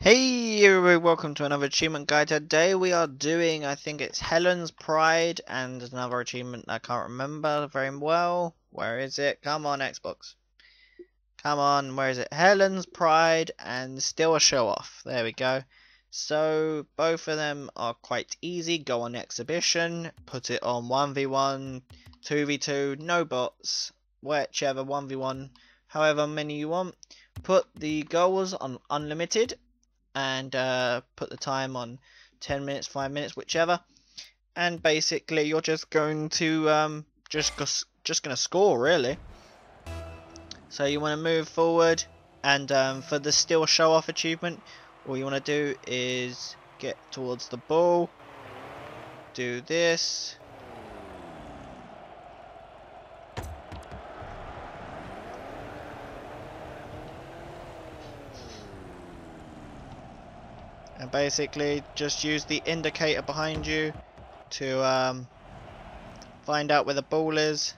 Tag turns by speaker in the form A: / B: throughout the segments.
A: Hey everybody, welcome to another achievement guide. Today we are doing, I think it's Helen's Pride and another achievement I can't remember very well. Where is it? Come on Xbox. Come on, where is it? Helen's Pride and still a show off. There we go. So both of them are quite easy. Go on exhibition, put it on 1v1, 2v2, no bots, whichever 1v1, however many you want. Put the goals on unlimited and uh, put the time on 10 minutes, 5 minutes, whichever. And basically, you're just going to um, just just going to score really. So you want to move forward, and um, for the still show off achievement, all you want to do is get towards the ball, do this. And basically just use the indicator behind you to um, find out where the ball is.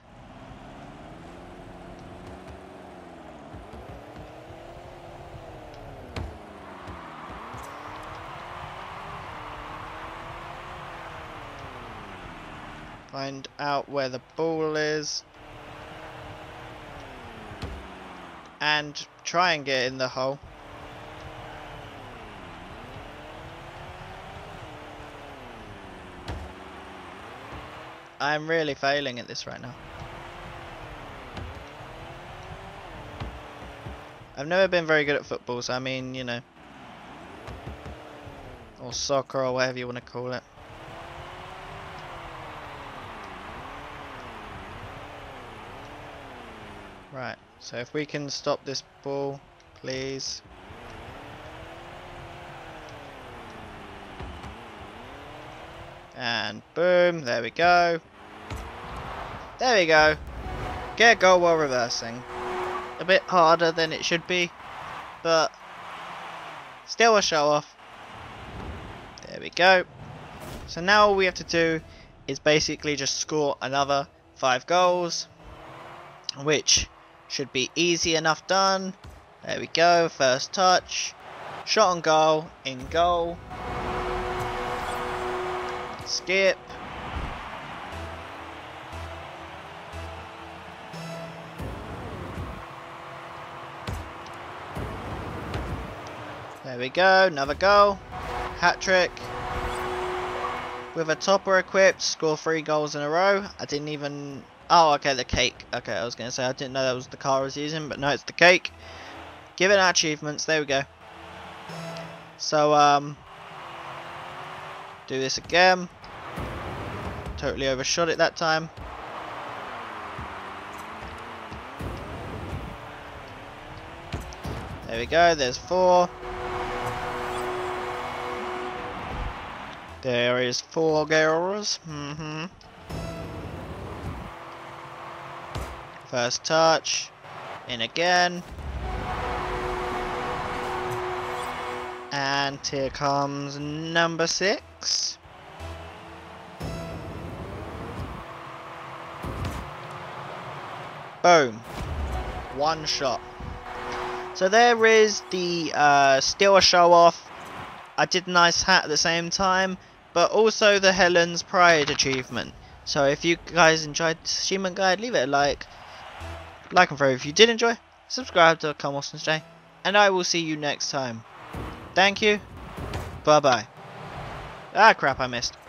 A: Find out where the ball is. And try and get in the hole I'm really failing at this right now. I've never been very good at football, so I mean, you know. Or soccer, or whatever you want to call it. Right, so if we can stop this ball, please. And boom, there we go. There we go. Get a goal while reversing. A bit harder than it should be, but still a show off. There we go. So now all we have to do is basically just score another five goals, which should be easy enough done. There we go, first touch, shot on goal, in goal, skip, There we go, another goal. Hat trick. With a topper equipped, score three goals in a row. I didn't even... Oh, okay, the cake. Okay, I was going to say, I didn't know that was the car I was using, but no, it's the cake. Given our achievements, there we go. So, um... Do this again. Totally overshot it that time. There we go, there's four. There is four girls. Mm hmm First touch. In again. And here comes number six. Boom. One shot. So there is the uh, still a show off. I did nice hat at the same time but also the Helen's Pride achievement. So if you guys enjoyed this achievement guide, leave it a like. Like and follow if you did enjoy. Subscribe to Come Austin's Day. And I will see you next time. Thank you. Bye bye. Ah crap, I missed.